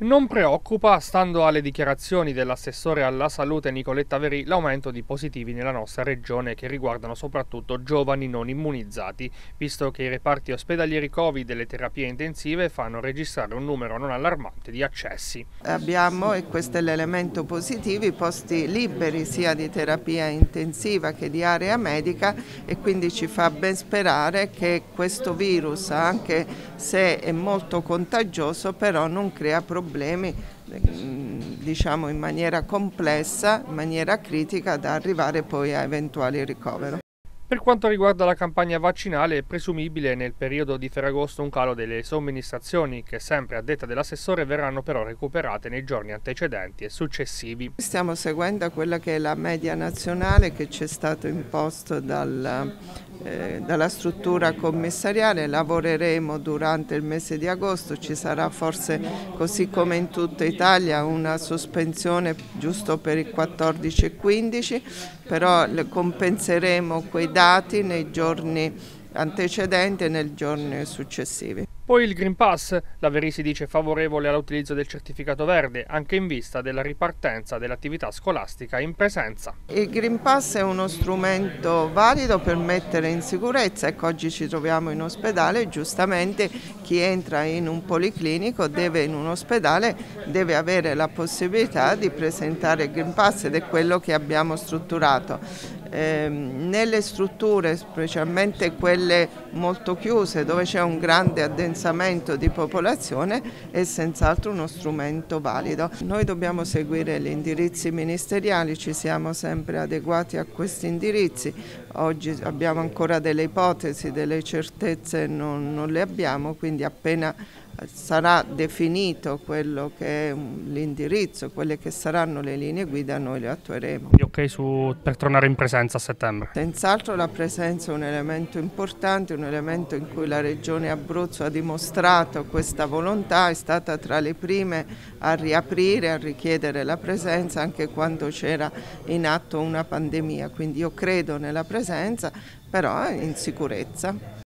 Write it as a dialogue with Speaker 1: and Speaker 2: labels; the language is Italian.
Speaker 1: Non preoccupa, stando alle dichiarazioni dell'assessore alla salute Nicoletta Veri, l'aumento di positivi nella nostra regione che riguardano soprattutto giovani non immunizzati, visto che i reparti ospedalieri Covid delle terapie intensive fanno registrare un numero non allarmante di accessi.
Speaker 2: Abbiamo, e questo è l'elemento positivo, i posti liberi sia di terapia intensiva che di area medica e quindi ci fa ben sperare che questo virus, anche se è molto contagioso, però non crea problemi problemi mm, diciamo in maniera complessa, in maniera critica da arrivare poi a eventuali ricovero.
Speaker 1: Per quanto riguarda la campagna vaccinale è presumibile nel periodo di Ferragosto un calo delle somministrazioni che sempre a detta dell'assessore verranno però recuperate nei giorni antecedenti e successivi.
Speaker 2: Stiamo seguendo quella che è la media nazionale che ci è stato imposto dal eh, dalla struttura commissariale, lavoreremo durante il mese di agosto, ci sarà forse così come in tutta Italia una sospensione giusto per il 14 e 15, però compenseremo quei dati nei giorni antecedenti e nei giorni successivi.
Speaker 1: Poi il Green Pass, la Veri si dice favorevole all'utilizzo del certificato verde, anche in vista della ripartenza dell'attività scolastica in presenza.
Speaker 2: Il Green Pass è uno strumento valido per mettere in sicurezza, ecco oggi ci troviamo in ospedale, giustamente chi entra in un policlinico deve in un ospedale deve avere la possibilità di presentare il Green Pass ed è quello che abbiamo strutturato. Eh, nelle strutture, specialmente quelle molto chiuse dove c'è un grande addensamento ripensamento di popolazione è senz'altro uno strumento valido. Noi dobbiamo seguire gli indirizzi ministeriali, ci siamo sempre adeguati a questi indirizzi, oggi abbiamo ancora delle ipotesi, delle certezze non, non le abbiamo, quindi appena sarà definito quello che è l'indirizzo, quelle che saranno le linee guida, noi le attueremo.
Speaker 1: Ok su, per tornare in presenza a settembre?
Speaker 2: Senz'altro la presenza è un elemento importante, un elemento in cui la Regione Abruzzo ha dimostrato questa volontà, è stata tra le prime a riaprire, a richiedere la presenza anche quando c'era in atto una pandemia, quindi io credo nella presenza, però in sicurezza.